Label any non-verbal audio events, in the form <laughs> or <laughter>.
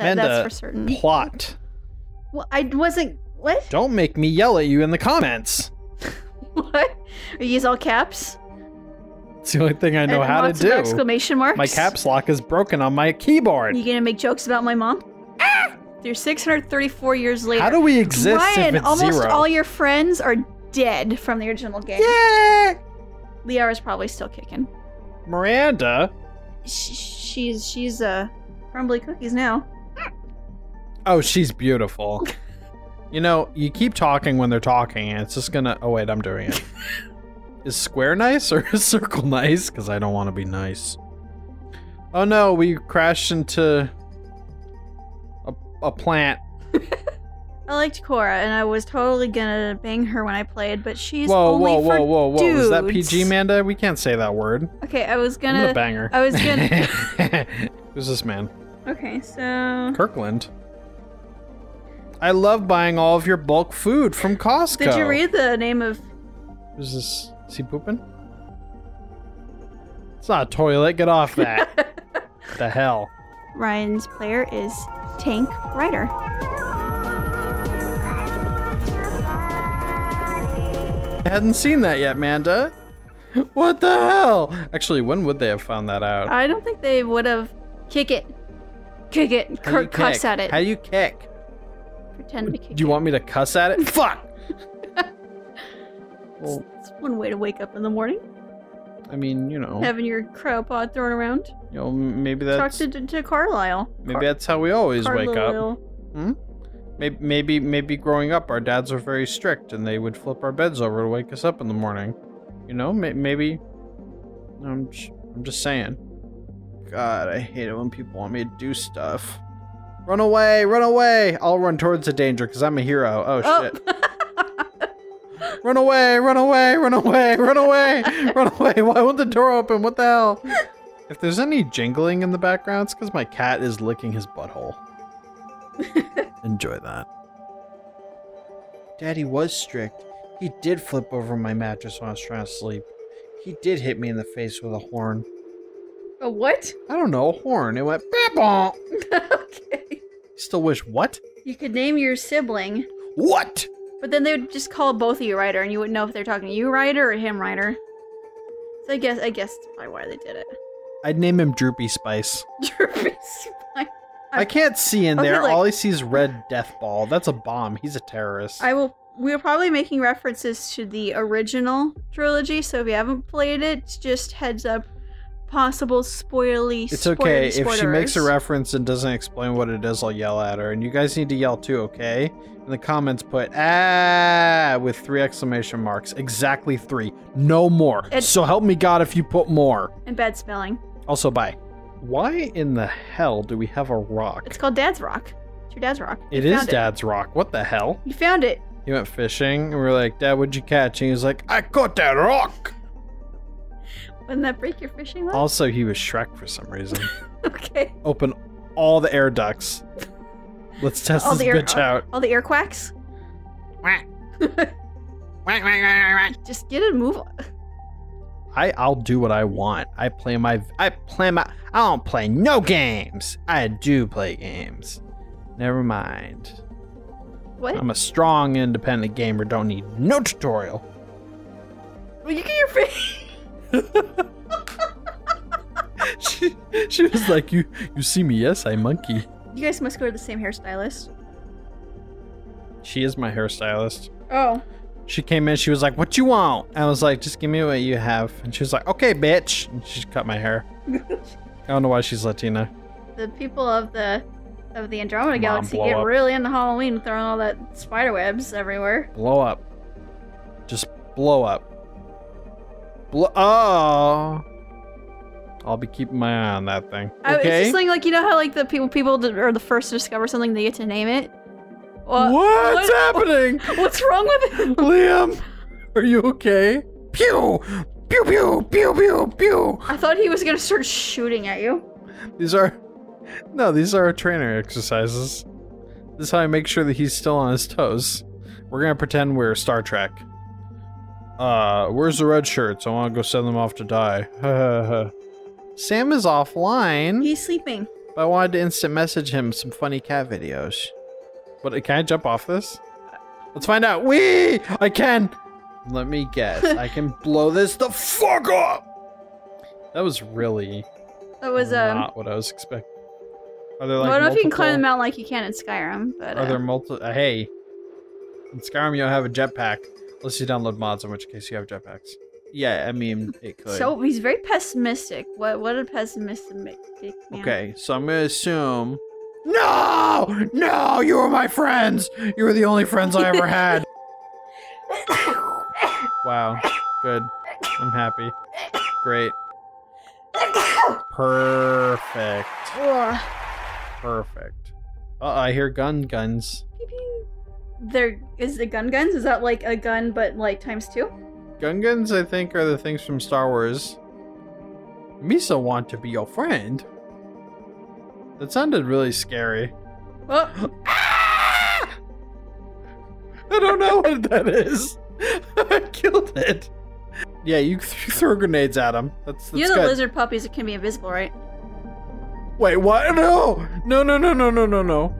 That, that's for certain. Plot. <laughs> Well, I wasn't. What? Don't make me yell at you in the comments. <laughs> What? Are you use all caps? It's the only thing I know And how to do. exclamation marks. My caps lock is broken on my keyboard. You gonna make jokes about my mom? Ah! You're 634 years later. How do we exist Ryan, if it's almost zero? all your friends are dead from the original game. yeah. Liara's probably still kicking. Miranda. Sh- she's she's uh crumbly cookies now. Oh, she's beautiful. <laughs> you know, you keep talking when they're talking, and it's just gonna. Oh wait, I'm doing it. <laughs> is square nice or <laughs> is circle nice? Because I don't want to be nice. Oh no, we crashed into a, a plant. I liked Cora, and I was totally gonna bang her when I played, but she's Whoa, only whoa, for whoa, whoa, whoa! Was that. PG, Manda? We can't say that word. Okay, I was I'm gonna. gonna bang her. I was gonna. Who's this man? okay, so Kirkland. I love buying all of your bulk food from Costco. did you read the name of? Who's this? Is he pooping? It's not a toilet. Get off that. <laughs> the hell? Ryan's player is Tank Ryder. I hadn't seen that yet, Manda. What the hell? Actually, when would they have found that out? I don't think they would have kick it, kick it. Kurt cuss at it. How do you kick? Pretend to kick. Do you it. want me to cuss at it? <laughs> Fuck! well, It's one way to wake up in the morning, I mean, you know, having your pod thrown around. you know, maybe Talk that's to, to Carlisle. maybe that's how we always wake up. Carlisle. Hmm? Maybe, maybe, maybe growing up, our dads were very strict, and they would flip our beds over to wake us up in the morning. You know, May- maybe. I'm, I'm just saying. God, I hate it when people want me to do stuff. Run away! Run away! I'll run towards the danger because I'm a hero. Oh, Oh. shit! Run away! Run away! Run away! Run away! <laughs> run away! Why won't the door open? What the hell? If there's any jingling in the background, it's because my cat is licking his butthole. <laughs> Enjoy that. Daddy was strict. He did flip over my mattress when I was trying to sleep. He did hit me in the face with a horn. A what? I don't know, a horn. It went "Bah-bah." <laughs> Still wish what? You could name your sibling, What? but then they would just call both of you Ryder, and you wouldn't know if they're talking to you Ryder or him Ryder. So I guess I guess that's probably why they did it. I'd name him Droopy Spice. <laughs> Droopy spine. I can't see in Okay, there. like- All I see is red death ball. That's a bomb. He's a terrorist. I will. We are probably making references to the original trilogy, so if you haven't played it, just heads up. Possible spoily. It's okay if she makes a reference and doesn't explain what it is. I'll yell at her, and you guys need to yell too. Okay? In the comments, put ah with three exclamation marks. Exactly three. No more. It- so help me God if you put more. and bad spelling. Also, bye. Why in the hell do we have a rock? It's called Dad's Rock. It's your Dad's Rock. It You is found Dad's rock. What the hell? You found it. He went fishing, and we are like, Dad, what'd you catch? And he was like, I caught that rock. Wouldn't that break your fishing line? Also, he was Shrek for some reason. <laughs> okay. Open all the air ducts. Let's test All this the air- bitch out. All the air quacks. <laughs> Just get it. Move. on. I I'll do what I want. I play my I play my I don't play no games. I do play games. Never mind. What? I'm a strong independent gamer. Don't need no tutorial. Well, you get your face. <laughs> <laughs> she, she was like, "You you see me? Yes, I monkey." You guys must go to the same hairstylist. She is my hairstylist. Oh. She came in. She was like, "What you want?" I was like, "Just give me what you have." And she was like, "Okay, bitch." And she cut my hair. <laughs> I don't know why she's Latina. The people of the of the Andromeda Come Galaxy blow get up. really into Halloween, throwing all that spider webs everywhere. Blow up. Just blow up. Blow. Oh. I'll be keeping my eye on that thing. I, it's just like like you know how like the people people that are the first to discover something, they get to name it. Well, What's what- <laughs> happening? What's wrong with it? <laughs> Liam, are you okay? Pew! Pew pew pew pew pew. I thought he was gonna start shooting at you. These are no, these are trainer exercises. This is how I make sure that he's still on his toes. We're gonna pretend we're Star Trek. Uh, where's the red shirts? I want to go send them off to die. <laughs> Sam is offline. He's sleeping. But I wanted to instant message him some funny cat videos. But can I jump off this? Let's find out. Wee! I can. Let me guess. <laughs> I can blow this the fuck up. That was really That was um. not what I was expecting. Are there like I don't know if you can climb the mountain like you can in Skyrim, but Are uh, there multiple? Uh, hey, in Skyrim you don't have a jetpack unless you download mods, in which case you have jetpacks. Yeah, I mean it could. so he's very pessimistic. What what a pessimistic man. okay, so I'm gonna assume. No, no, you were my friends. You were the only friends I ever had. <laughs> wow, good. I'm happy. Great. Perfect. Perfect. Uh, I hear gun guns. There is the gun guns. Is that like a gun but like times two? Gungans, I think, are the things from Star Wars. Misa want to be your friend. That sounded really scary. Ah! <laughs> I don't know what that is. <laughs> I killed it. Yeah, you th- throw grenades at him. That's, that's you know the good. lizard puppies can be invisible, right? Wait, what? No! No, no, no, no, no, no, no.